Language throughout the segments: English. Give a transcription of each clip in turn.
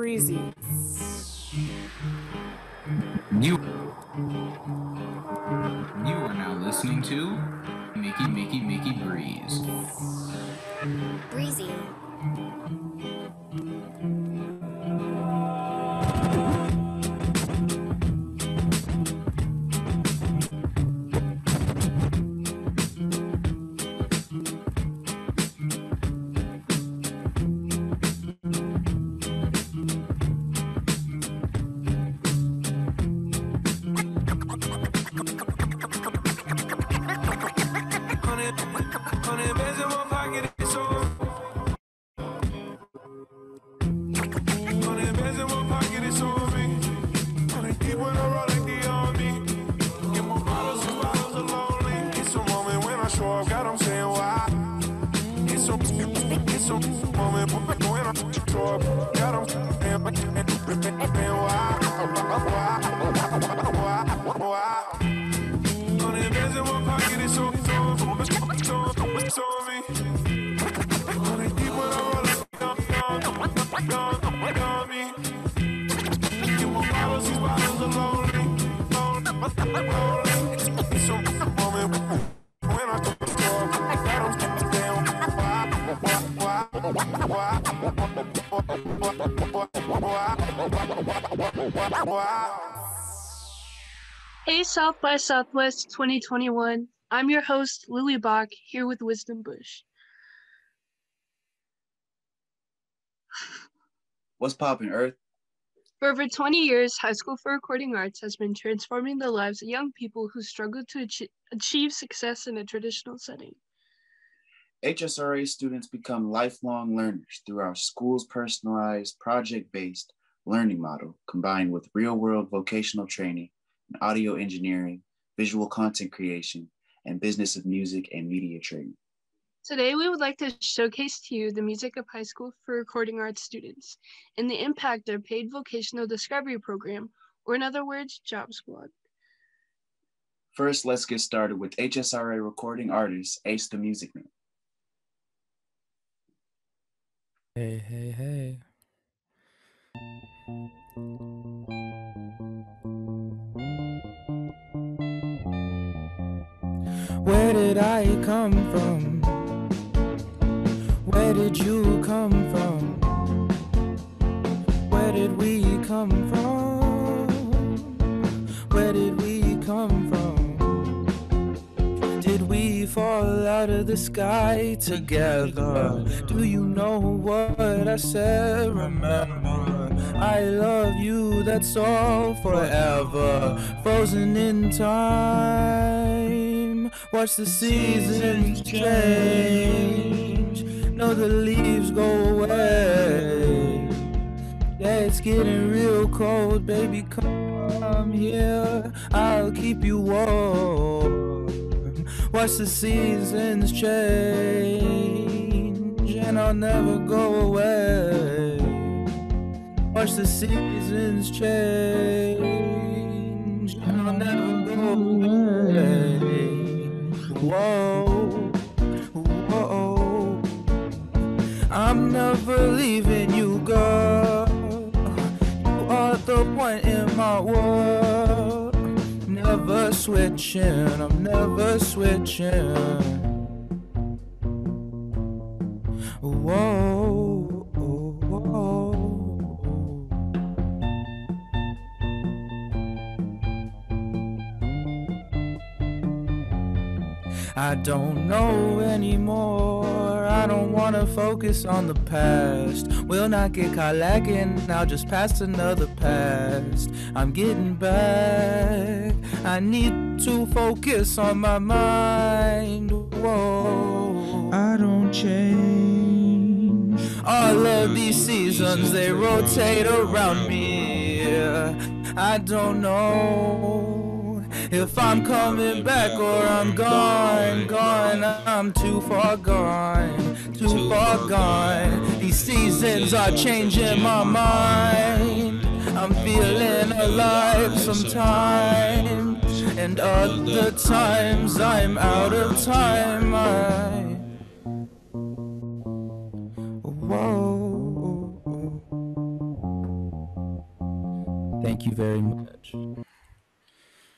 Breezy. You, you are now listening to Mickey, Mickey, Mickey Breeze. Breezy. Hey, South by Southwest 2021. I'm your host, Lily Bock, here with Wisdom Bush. What's poppin', Earth? For over 20 years, High School for Recording Arts has been transforming the lives of young people who struggle to ach- achieve success in a traditional setting. HSRA students become lifelong learners through our school's personalized, project based learning model combined with real world vocational training in audio engineering, visual content creation, and business of music and media training. Today, we would like to showcase to you the music of High School for Recording Arts students and the impact of paid vocational discovery program, or in other words, Job Squad. First, let's get started with HSRA recording artist Ace the Music Man. Hey, hey, hey. Where did I come from? Where did you come from? Where did we come from? Where did we come from? Did we fall out of the sky together? Do you know what I said? Remember, I love you, that's all forever. Frozen in time. Watch the seasons change. Know the leaves go away. Yeah, it's getting real cold, baby. Come here, I'll keep you warm. Watch the seasons change, and I'll never go away. Watch the seasons change, and I'll never go away. Whoa. I'm never leaving you, girl. You are the one in my world. Never switching, I'm never switching. Whoa, whoa. I don't know anymore. I don't wanna focus on the past. Will not get caught lacking. I'll just past another past. I'm getting back. I need to focus on my mind. Whoa. I don't change. All of these seasons they rotate around me. I don't know if I'm coming back or I'm gone, gone. I'm too far gone, too far gone. These seasons are changing my mind. I'm feeling alive sometimes, and other times I'm out of time. I Whoa. Thank you very much.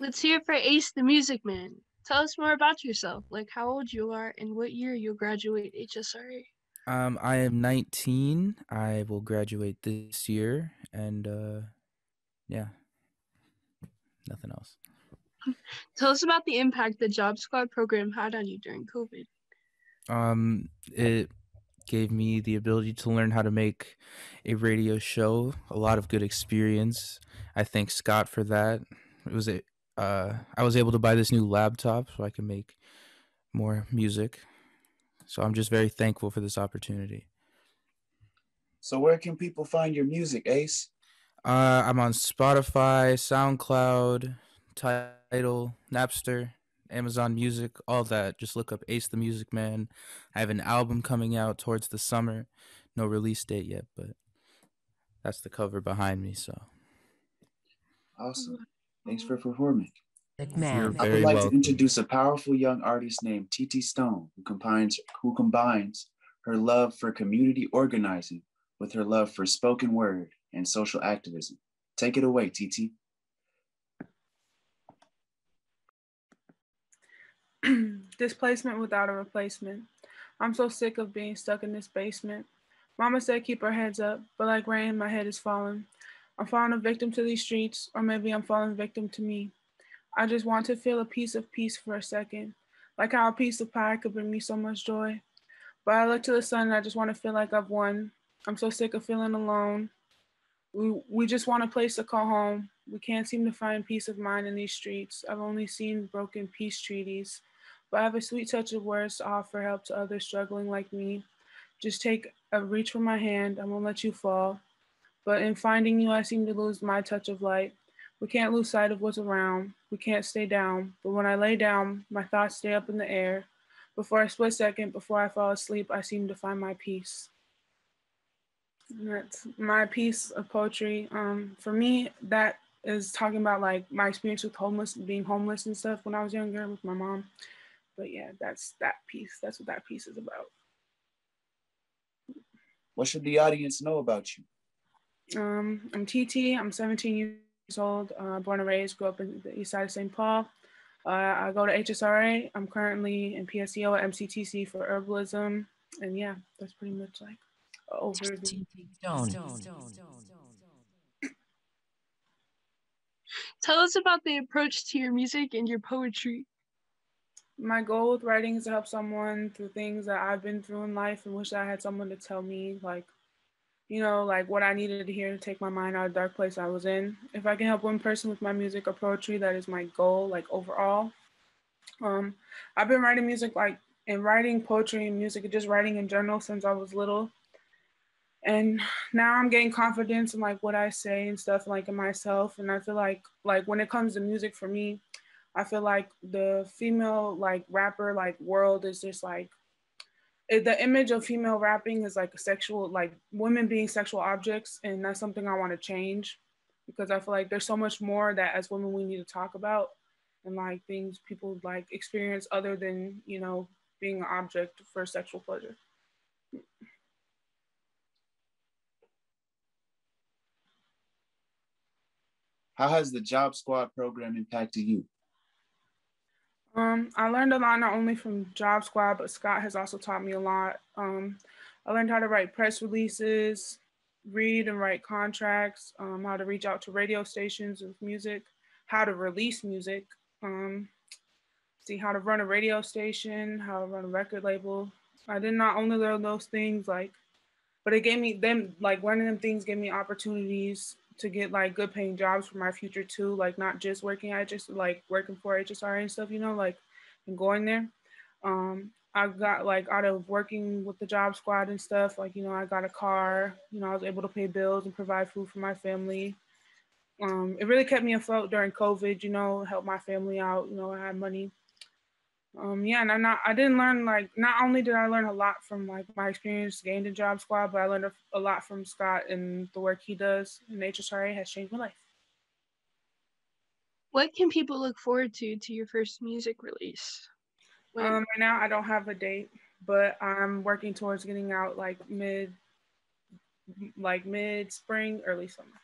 Let's hear it for Ace the Music Man. Tell us more about yourself, like how old you are and what year you'll graduate HSRA. Um, I am 19. I will graduate this year, and uh, yeah, nothing else. Tell us about the impact the Job Squad program had on you during COVID. Um, it gave me the ability to learn how to make a radio show. A lot of good experience. I thank Scott for that. It was a uh, I was able to buy this new laptop so I can make more music. So I'm just very thankful for this opportunity. So where can people find your music, Ace? Uh, I'm on Spotify, SoundCloud, Tidal, Napster, Amazon Music, all that. Just look up Ace the Music Man. I have an album coming out towards the summer. No release date yet, but that's the cover behind me. So Awesome. Thanks for performing. you're McMahon. I would very like to introduce a powerful young artist named TT Stone, who combines who combines her love for community organizing with her love for spoken word and social activism. Take it away, TT. Displacement without a replacement. I'm so sick of being stuck in this basement. Mama said keep our heads up, but like rain, my head is falling. I'm falling a victim to these streets, or maybe I'm falling victim to me. I just want to feel a piece of peace for a second, like how a piece of pie could bring me so much joy. But I look to the sun and I just want to feel like I've won. I'm so sick of feeling alone. We, we just want a place to call home. We can't seem to find peace of mind in these streets. I've only seen broken peace treaties, but I have a sweet touch of words to offer help to others struggling like me. Just take a reach for my hand. I won't let you fall. But in finding you, I seem to lose my touch of light. We can't lose sight of what's around. We can't stay down. But when I lay down, my thoughts stay up in the air. Before a split second, before I fall asleep, I seem to find my peace. And that's my piece of poetry. Um, for me, that is talking about like my experience with homeless, being homeless and stuff when I was younger with my mom. But yeah, that's that piece. That's what that piece is about. What should the audience know about you? Um, I'm TT. I'm 17 years old. Uh, born and raised. Grew up in the east side of St. Paul. Uh, I go to HSRA. I'm currently in PSEO at MCTC for herbalism. And yeah, that's pretty much like a overview. Stone. Tell us about the approach to your music and your poetry. My goal with writing is to help someone through things that I've been through in life and wish I had someone to tell me, like, you know, like what I needed to hear to take my mind out of the dark place I was in. If I can help one person with my music or poetry, that is my goal, like overall. Um, I've been writing music, like, and writing poetry and music, and just writing in general since I was little. And now I'm getting confidence in like what I say and stuff, like in myself. And I feel like, like when it comes to music for me, I feel like the female like rapper like world is just like the image of female rapping is like a sexual like women being sexual objects and that's something I want to change because I feel like there's so much more that as women we need to talk about and like things people like experience other than you know being an object for sexual pleasure. How has the Job Squad program impacted you? Um, I learned a lot not only from Job Squad, but Scott has also taught me a lot. Um, I learned how to write press releases, read and write contracts, um, how to reach out to radio stations with music, how to release music, um, see how to run a radio station, how to run a record label. I did not only learn those things, like, but it gave me them like learning them things gave me opportunities to get like good paying jobs for my future too, like not just working at just like working for HSR and stuff, you know, like and going there. Um, I got like out of working with the job squad and stuff, like, you know, I got a car, you know, I was able to pay bills and provide food for my family. Um, it really kept me afloat during COVID, you know, helped my family out, you know, I had money. Um, yeah, and I'm not, I didn't learn like, not only did I learn a lot from like my experience gained in Job Squad, but I learned a, a lot from Scott and the work he does in HSRA has changed my life. What can people look forward to to your first music release? When? Um, right now I don't have a date, but I'm working towards getting out like mid, like mid spring, early summer.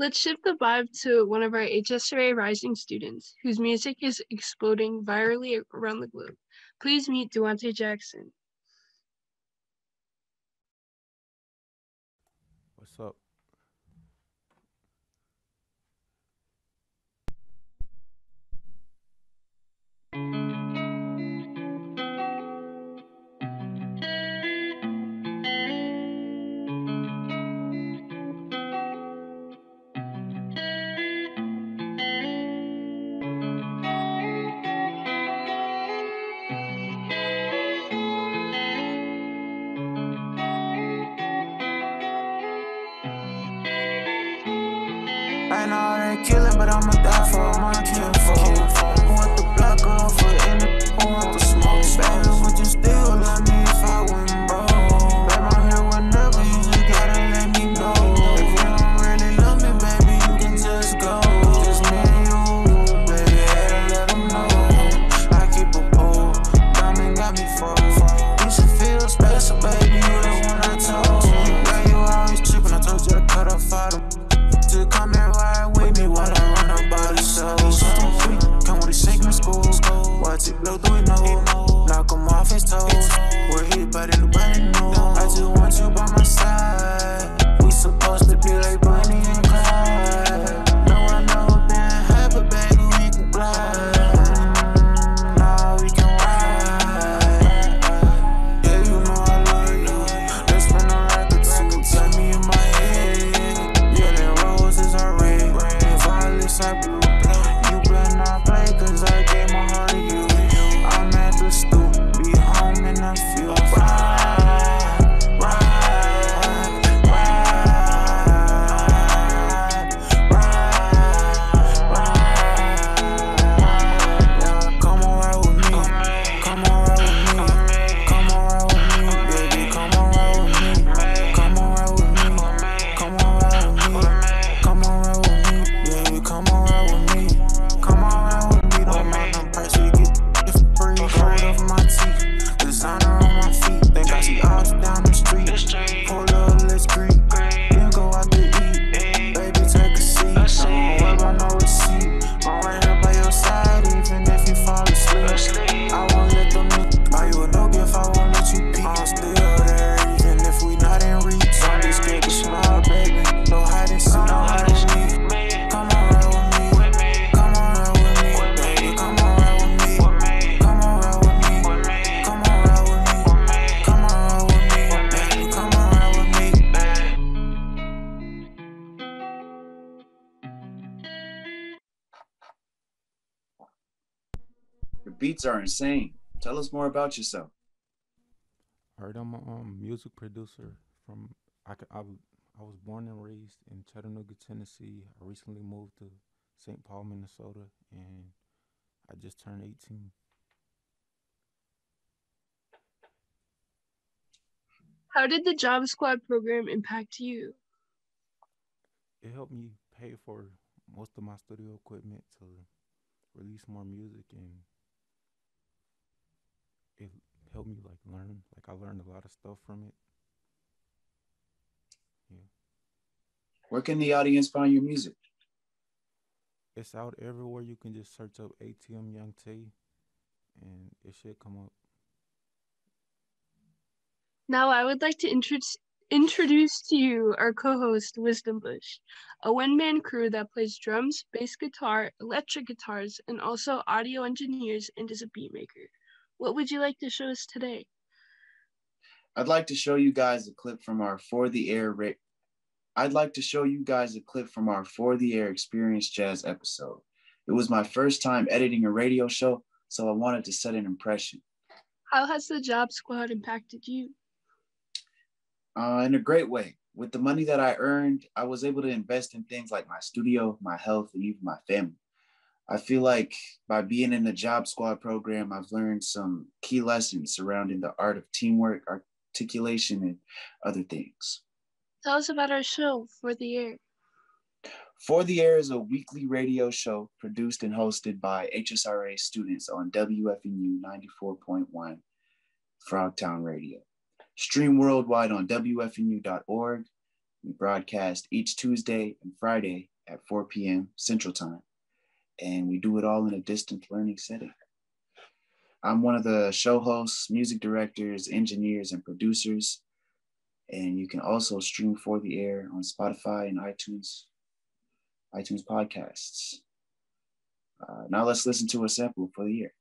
Let's shift the vibe to one of our HSRA Rising students whose music is exploding virally around the globe. Please meet Duante Jackson. I'ma die for my kinfolk. Are insane. Tell us more about yourself. Heard I'm a um, music producer from I I was born and raised in Chattanooga, Tennessee. I recently moved to St. Paul, Minnesota, and I just turned 18. How did the Job Squad program impact you? It helped me pay for most of my studio equipment to release more music, and it helped me like learn. Like I learned a lot of stuff from it. Yeah. Where can the audience find your music? It's out everywhere. You can just search up ATM Young T, and it should come up. Now, I would like to introduce introduce to you our co-host Wisdom Bush, a one-man crew that plays drums, bass guitar, electric guitars, and also audio engineers and is a beat maker. What would you like to show us today? I'd like to show you guys a clip from our For the Air ra- I'd like to show you guys a clip from our For the Air Experience Jazz episode. It was my first time editing a radio show, so I wanted to set an impression. How has the Job Squad impacted you? Uh, in a great way. With the money that I earned, I was able to invest in things like my studio, my health, and even my family. I feel like by being in the Job Squad program, I've learned some key lessons surrounding the art of teamwork, articulation, and other things. Tell us about our show, For the Air. For the Air is a weekly radio show produced and hosted by HSRA students on WFNU 94.1 Frogtown Radio. Stream worldwide on WFNU.org. We broadcast each Tuesday and Friday at 4 p.m. Central Time. And we do it all in a distant learning setting. I'm one of the show hosts, music directors, engineers, and producers. And you can also stream for the air on Spotify and iTunes, iTunes podcasts. Uh, now let's listen to a sample for the year.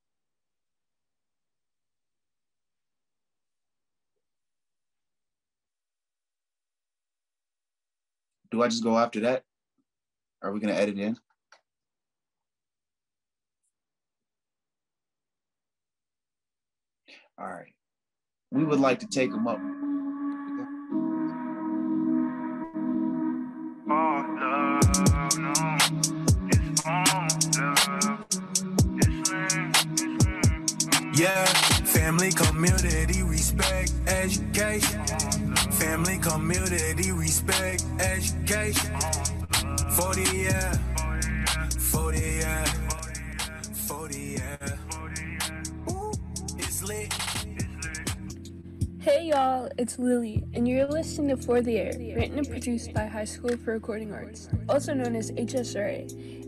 Do I just go after that? Are we gonna edit in? All right. We would like to take them up. Yeah, family, community, respect, education. Family, community, respect, education. 40 yeah, 40 yeah, 40 yeah. Hey y'all, it's Lily, and you're listening to For the Air, written and produced by High School for Recording Arts, also known as HSRA,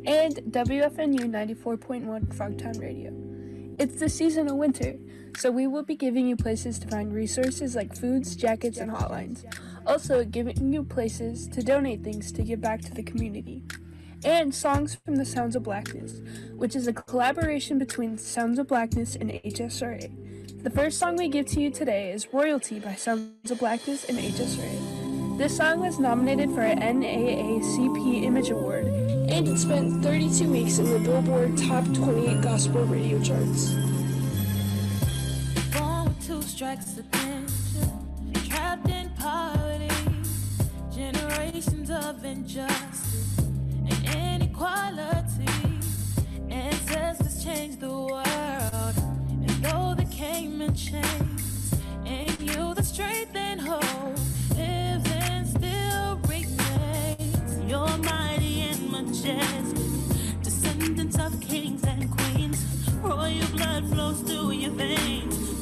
and WFNU 94.1 Frogtown Radio. It's the season of winter, so we will be giving you places to find resources like foods, jackets, and hotlines. Also, giving you places to donate things to give back to the community. And songs from the Sounds of Blackness, which is a collaboration between Sounds of Blackness and HSRA. The first song we give to you today is Royalty by Sounds of Blackness and HSRA. This song was nominated for an NAACP Image Award, and it spent 32 weeks in the Billboard Top 28 Gospel Radio charts. Born with two strikes of pension, trapped in poverty, generations of injustice and inequality. Ancestors changed the world, and though came in chains, and you the strength and hope lives and still remains. You're mighty and majestic, descendants of kings and queens. Royal blood flows through your veins.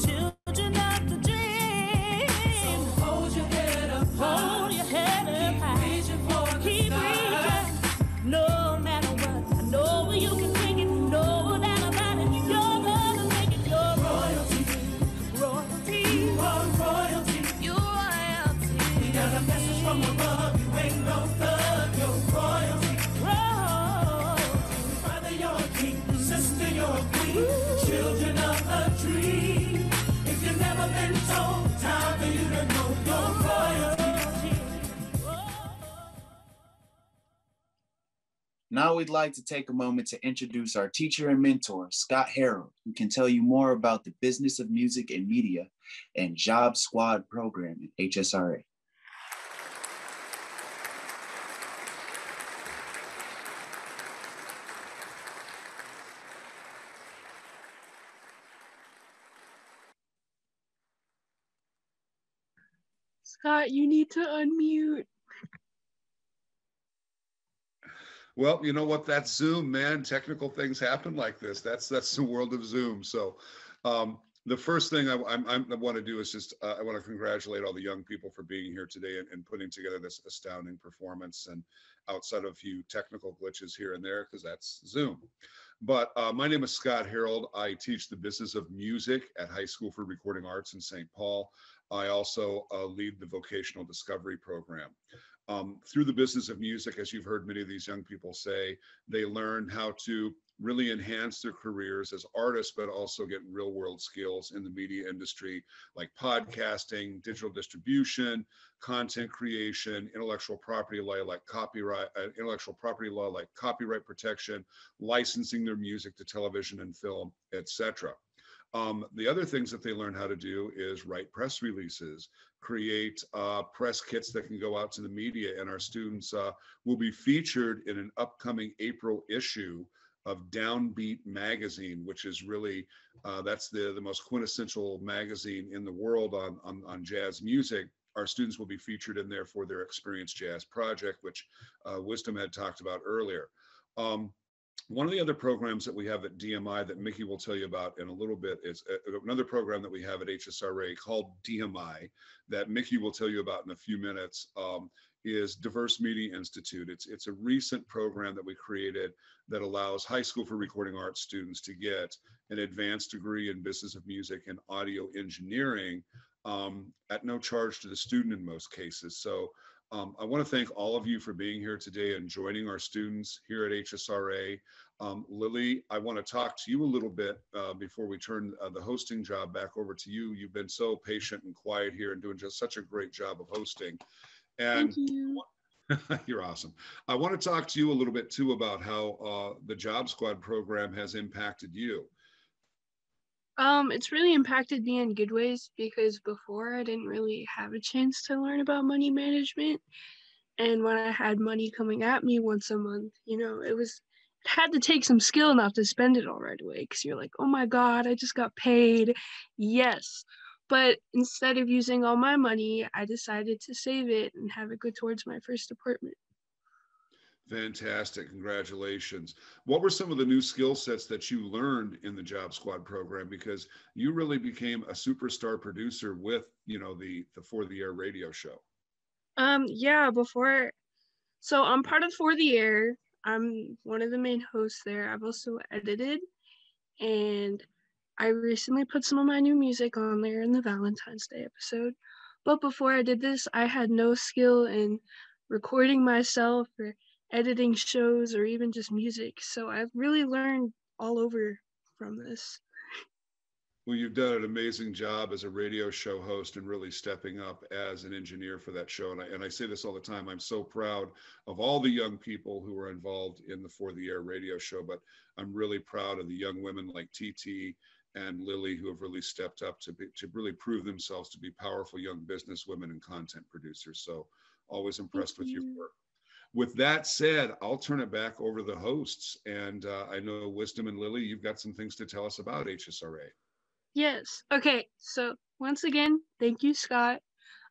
Now we'd like to take a moment to introduce our teacher and mentor, Scott Harold, who can tell you more about the business of music and media and Job Squad program at HSRA. Scott, you need to unmute. Well, you know what? That's Zoom, man. Technical things happen like this. That's that's the world of Zoom. So, um, the first thing I, I'm, I want to do is just uh, I want to congratulate all the young people for being here today and, and putting together this astounding performance. And outside of a few technical glitches here and there, because that's Zoom. But uh, my name is Scott Harold. I teach the business of music at High School for Recording Arts in St. Paul. I also uh, lead the vocational discovery program. Um, through the business of music, as you've heard many of these young people say, they learn how to really enhance their careers as artists, but also get real world skills in the media industry like podcasting, digital distribution, content creation, intellectual property law like copyright, uh, intellectual property law like copyright protection, licensing their music to television and film, etc. Um, the other things that they learn how to do is write press releases, create uh, press kits that can go out to the media, and our students uh, will be featured in an upcoming April issue of Downbeat magazine, which is really uh, that's the the most quintessential magazine in the world on, on on jazz music. Our students will be featured in there for their Experience Jazz project, which uh, Wisdom had talked about earlier. Um, one of the other programs that we have at DMI that Mickey will tell you about in a little bit is uh, another program that we have at HSRA called DMI that Mickey will tell you about in a few minutes. Um, is Diverse Media Institute. It's, it's a recent program that we created that allows high school for recording arts students to get an advanced degree in business of music and audio engineering um, at no charge to the student in most cases. So um, I want to thank all of you for being here today and joining our students here at HSRA. Um, Lily, I want to talk to you a little bit uh, before we turn uh, the hosting job back over to you. You've been so patient and quiet here and doing just such a great job of hosting. And Thank you. you're awesome. I want to talk to you a little bit too about how uh, the Job Squad program has impacted you. Um, it's really impacted me in good ways because before I didn't really have a chance to learn about money management. And when I had money coming at me once a month, you know, it was it had to take some skill not to spend it all right away because you're like, oh my God, I just got paid. Yes. But instead of using all my money, I decided to save it and have it go towards my first apartment. Fantastic. Congratulations. What were some of the new skill sets that you learned in the Job Squad program? Because you really became a superstar producer with, you know, the, the For the Air radio show. Um, yeah, before, so I'm part of For the Air. I'm one of the main hosts there. I've also edited, and I recently put some of my new music on there in the Valentine's Day episode. But before I did this, I had no skill in recording myself or editing shows or even just music. So I've really learned all over from this. Well, you've done an amazing job as a radio show host and really stepping up as an engineer for that show. And I, and I say this all the time. I'm so proud of all the young people who are involved in the For the Air radio show, but I'm really proud of the young women like TT and Lily who have really stepped up to be, to really prove themselves to be powerful young business women and content producers. So always impressed with your work. With that said, I'll turn it back over to the hosts. And uh, I know Wisdom and Lily, you've got some things to tell us about HSRA. Yes. Okay. So once again, thank you, Scott.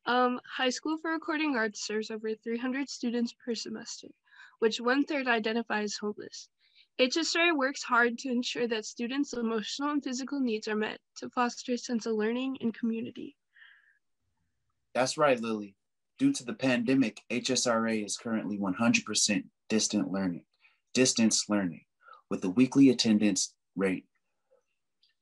Um, High School for Recording Arts serves over 300 students per semester, which one third identify as homeless. HSRA works hard to ensure that students' emotional and physical needs are met to foster a sense of learning and community. That's right, Lily. Due to the pandemic, HSRA is currently 100% distant learning, distance learning, with a weekly attendance rate.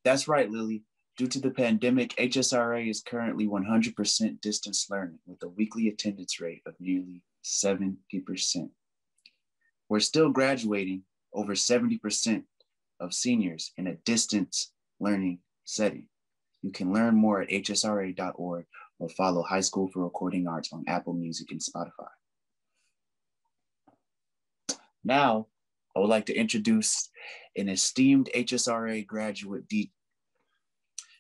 That's right, Lily. Due to the pandemic, HSRA is currently 100% distance learning with a weekly attendance rate of nearly 70%. We're still graduating over 70% of seniors in a distance learning setting. You can learn more at hsra.org or follow High School for Recording Arts on Apple Music and Spotify. Now, I would like to introduce an esteemed HSRA graduate. D-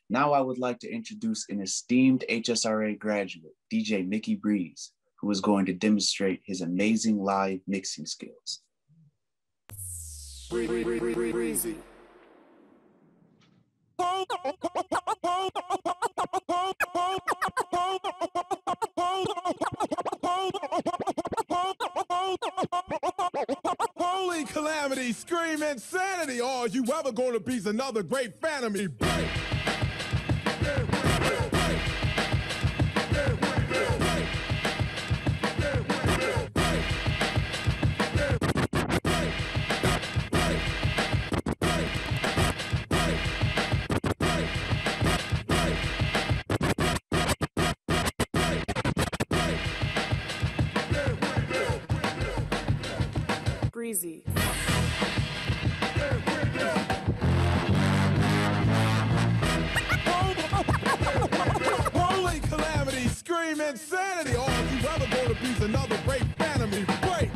now, I would like to introduce an esteemed HSRA graduate, DJ Mickey Breeze, who is going to demonstrate his amazing live mixing skills. Breezy. Holy calamity, scream insanity. All you ever gonna be another great fan of me. Break. Breezy. Holy calamity, scream insanity. All you ever gonna be is another great fan of me. Break.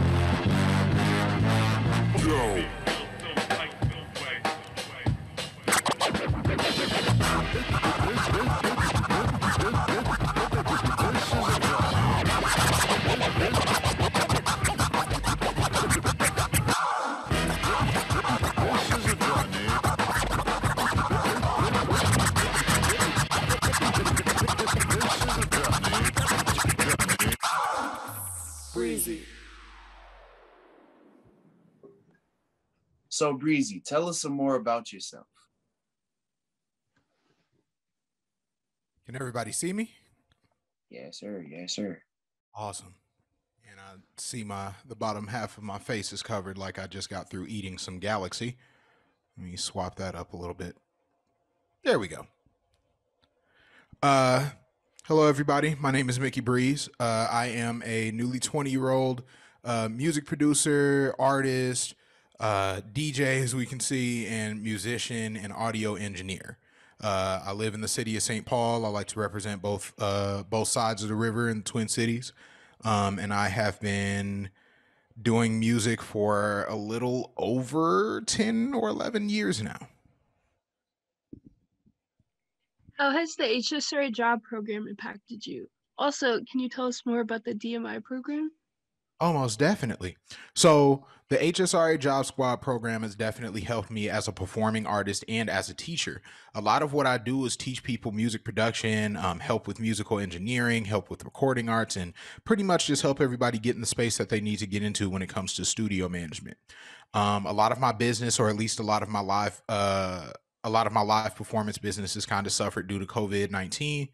Yo. So, Breezy, tell us some more about yourself. Can everybody see me? Yes, sir. Yes, sir. Awesome. and I see my the bottom half of my face is covered like I just got through eating some galaxy. Let me swap that up a little bit. There we go. Uh hello everybody. My name is Mickey Breeze. Uh I am a newly 20 year old uh music producer, artist, uh DJ as we can see, and musician and audio engineer. Uh, I live in the city of St. Paul. I like to represent both uh, both sides of the river in the Twin Cities, um, and I have been doing music for a little over ten or eleven years now. How has the HSRA job program impacted you? Also, can you tell us more about the DMI program? Almost definitely. So the HSRA Job Squad program has definitely helped me as a performing artist and as a teacher. A lot of what I do is teach people music production, um, help with musical engineering, help with recording arts, and pretty much just help everybody get in the space that they need to get into when it comes to studio management. Um, a lot of my business, or at least a lot of my live, uh, a lot of my live performance business has kind of suffered due to COVID nineteen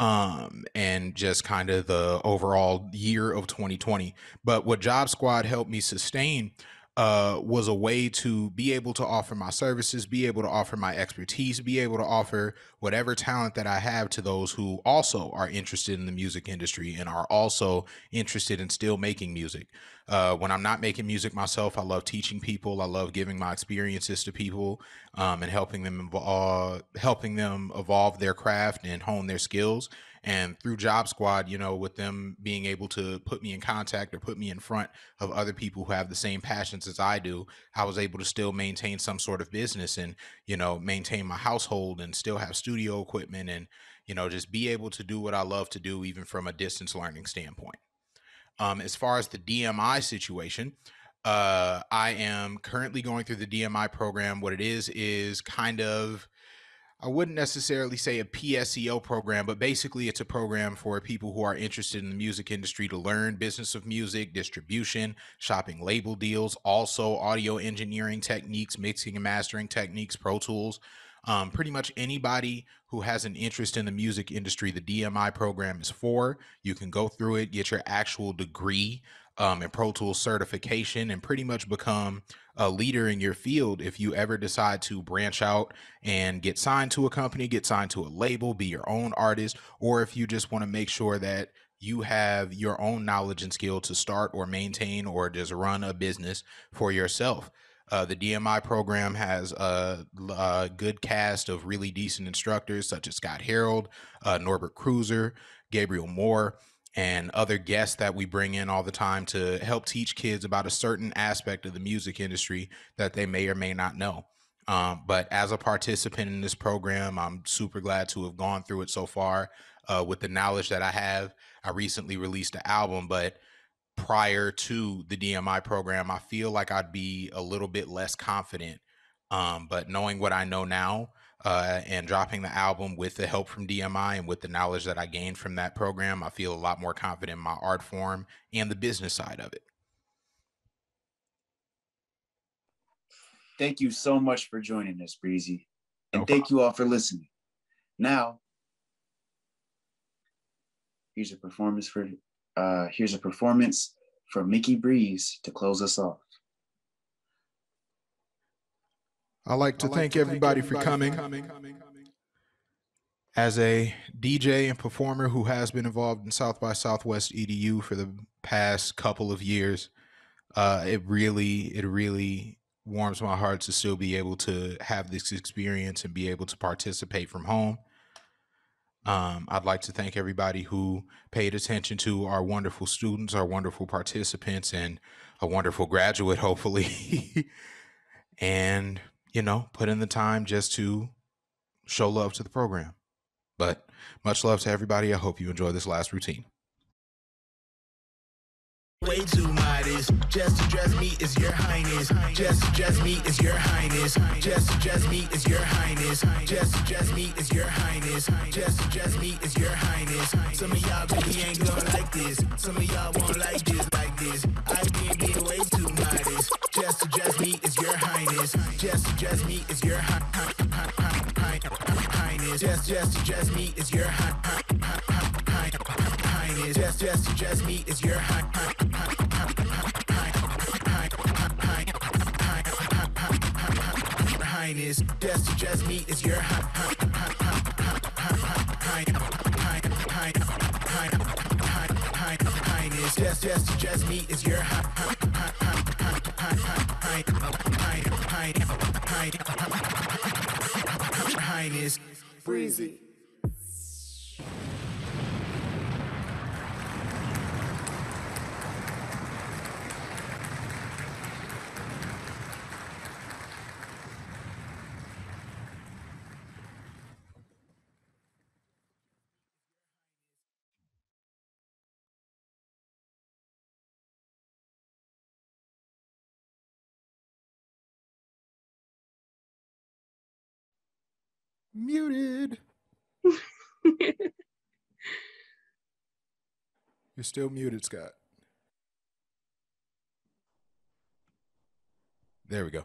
um, and just kind of the overall year of 2020. But what Job Squad helped me sustain uh, was a way to be able to offer my services, be able to offer my expertise, be able to offer whatever talent that I have to those who also are interested in the music industry and are also interested in still making music. Uh, when I'm not making music myself, I love teaching people. I love giving my experiences to people um, and helping them uh, helping them evolve their craft and hone their skills. And through Job Squad, you know, with them being able to put me in contact or put me in front of other people who have the same passions as I do, I was able to still maintain some sort of business and, you know, maintain my household and still have studio equipment and, you know, just be able to do what I love to do, even from a distance learning standpoint. Um, as far as the DMI situation, uh, I am currently going through the DMI program. What it is is kind of I wouldn't necessarily say a PSEO program, but basically it's a program for people who are interested in the music industry to learn business of music, distribution, shopping label deals, also audio engineering techniques, mixing and mastering techniques, Pro Tools. Um, pretty much anybody who has an interest in the music industry, the DMI program is for. You can go through it, get your actual degree um, and Pro Tools certification, and pretty much become a leader in your field if you ever decide to branch out and get signed to a company, get signed to a label, be your own artist, or if you just want to make sure that you have your own knowledge and skill to start or maintain or just run a business for yourself. Uh, the DMI program has a, a, good cast of really decent instructors such as Scott Harold, uh, Norbert Cruiser, Gabriel Moore, and other guests that we bring in all the time to help teach kids about a certain aspect of the music industry that they may or may not know. Um, but as a participant in this program, I'm super glad to have gone through it so far uh, with the knowledge that I have. I recently released an album, but prior to the DMI program, I feel like I'd be a little bit less confident. Um, but knowing what I know now, uh, and dropping the album with the help from DMI and with the knowledge that I gained from that program, I feel a lot more confident in my art form and the business side of it. Thank you so much for joining us, Breezy. And no thank you all for listening. Now, here's a performance for uh here's a performance from Mickey Breeze to close us off. I'd like to, like thank, to everybody thank, everybody for coming. Coming. As a DJ and performer who has been involved in South by Southwest EDU for the past couple of years, uh, it really, it really warms my heart to still be able to have this experience and be able to participate from home. Um, I'd like to thank everybody who paid attention to our wonderful students, our wonderful participants, and a wonderful graduate, hopefully. and you know, put in the time just to show love to the program. But much love to everybody. I hope you enjoy this last routine. Way too modest. Just address me as your highness. Just address me as your highness. Just address me as your highness. Just address me as your highness. Just address me as your highness. Some of y'all really ain't gonna like this. Some of y'all won't like this like this. I be being way too modest. Just address me as your highness. Just address me as your highness. Just just address me as your highness. Just just address me as your highness highness. Just just me is your hi- hi- hi- hi- hi- hi- hi- hi- hi- hi- hi- highness. Just just just me is your hi- hi- hi- hi- hi- hi- hi- hi- hi- hi- highness. Breezy. Muted. You're still muted, Scott. There we go.